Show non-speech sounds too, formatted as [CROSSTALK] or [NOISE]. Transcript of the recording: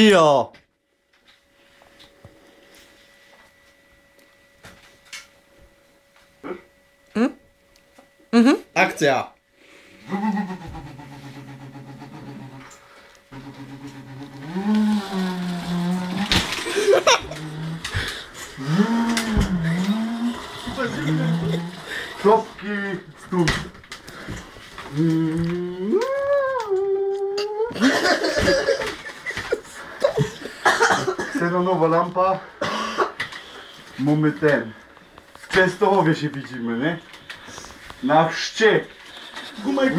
Ja. Akcja. Klopki, stół. [LAUGHS] seronowa lampa. Mamy ten. W Częstochowie się widzimy, nie? Na chrzcie. Gumaj